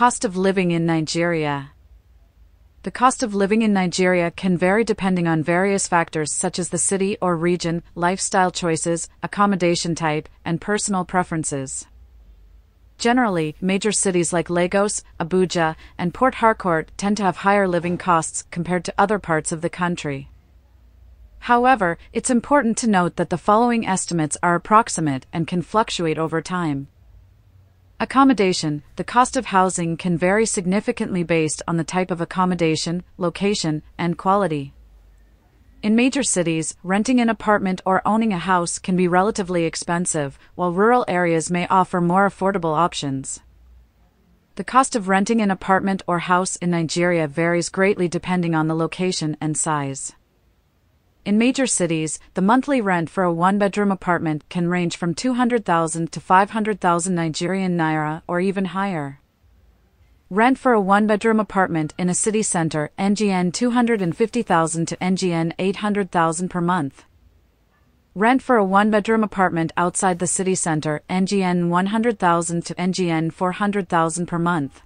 cost of living in Nigeria. The cost of living in Nigeria can vary depending on various factors such as the city or region, lifestyle choices, accommodation type, and personal preferences. Generally, major cities like Lagos, Abuja, and Port Harcourt tend to have higher living costs compared to other parts of the country. However, it's important to note that the following estimates are approximate and can fluctuate over time. Accommodation The cost of housing can vary significantly based on the type of accommodation, location, and quality. In major cities, renting an apartment or owning a house can be relatively expensive, while rural areas may offer more affordable options. The cost of renting an apartment or house in Nigeria varies greatly depending on the location and size. In major cities, the monthly rent for a one bedroom apartment can range from 200,000 to 500,000 Nigerian naira or even higher. Rent for a one-bedroom apartment in a city center, NGN 250,000 to NGN 800,000 per month. Rent for a one-bedroom apartment outside the city center, NGN 100,000 to NGN 400,000 per month.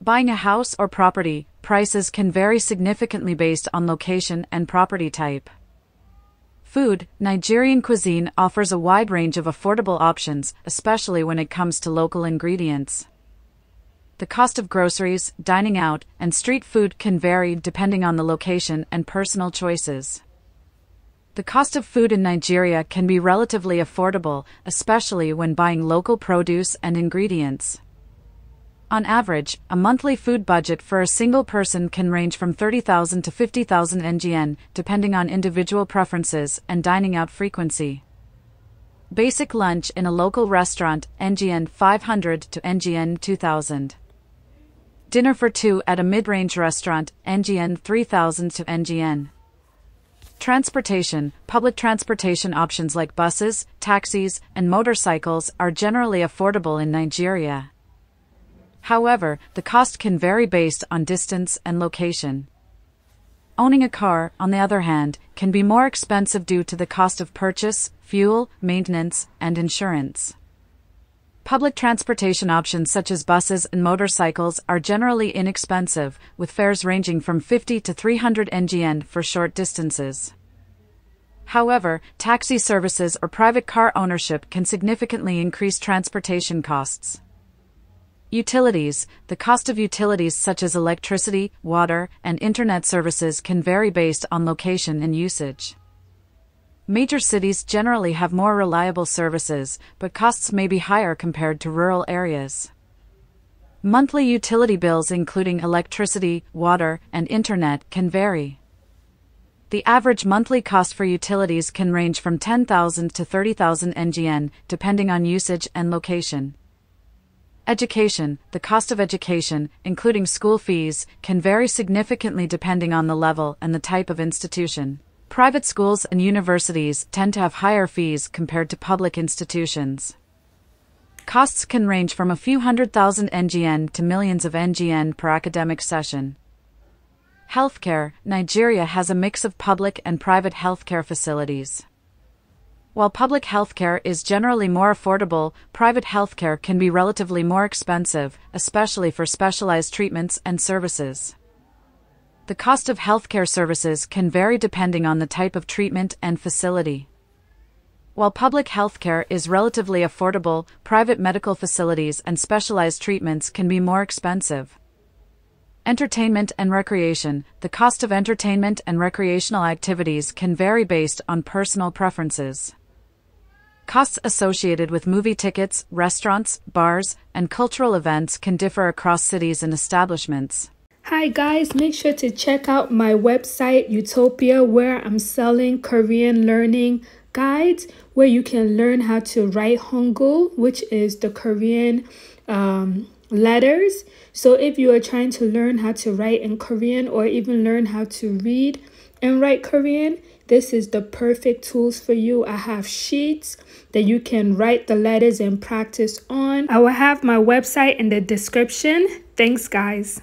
Buying a house or property, prices can vary significantly based on location and property type. Food, Nigerian cuisine offers a wide range of affordable options, especially when it comes to local ingredients the cost of groceries, dining out, and street food can vary depending on the location and personal choices. The cost of food in Nigeria can be relatively affordable, especially when buying local produce and ingredients. On average, a monthly food budget for a single person can range from 30,000 to 50,000 NGN, depending on individual preferences and dining out frequency. Basic lunch in a local restaurant, NGN 500 to NGN 2000. Dinner for two at a mid-range restaurant, NGN 3000 to NGN. Transportation, public transportation options like buses, taxis, and motorcycles are generally affordable in Nigeria. However, the cost can vary based on distance and location. Owning a car, on the other hand, can be more expensive due to the cost of purchase, fuel, maintenance, and insurance. Public transportation options such as buses and motorcycles are generally inexpensive, with fares ranging from 50 to 300 NGN for short distances. However, taxi services or private car ownership can significantly increase transportation costs. Utilities The cost of utilities such as electricity, water, and internet services can vary based on location and usage. Major cities generally have more reliable services, but costs may be higher compared to rural areas. Monthly utility bills including electricity, water, and internet can vary. The average monthly cost for utilities can range from 10,000 to 30,000 NGN, depending on usage and location. Education The cost of education, including school fees, can vary significantly depending on the level and the type of institution. Private schools and universities tend to have higher fees compared to public institutions. Costs can range from a few hundred thousand NGN to millions of NGN per academic session. Healthcare Nigeria has a mix of public and private healthcare facilities. While public healthcare is generally more affordable, private healthcare can be relatively more expensive, especially for specialized treatments and services. The cost of healthcare services can vary depending on the type of treatment and facility. While public healthcare is relatively affordable, private medical facilities and specialized treatments can be more expensive. Entertainment and recreation The cost of entertainment and recreational activities can vary based on personal preferences. Costs associated with movie tickets, restaurants, bars, and cultural events can differ across cities and establishments. Hi guys, make sure to check out my website Eutopia where I'm selling Korean learning guides where you can learn how to write Hangul, which is the Korean um, letters. So if you are trying to learn how to write in Korean or even learn how to read and write Korean, this is the perfect tools for you. I have sheets that you can write the letters and practice on. I will have my website in the description. Thanks guys.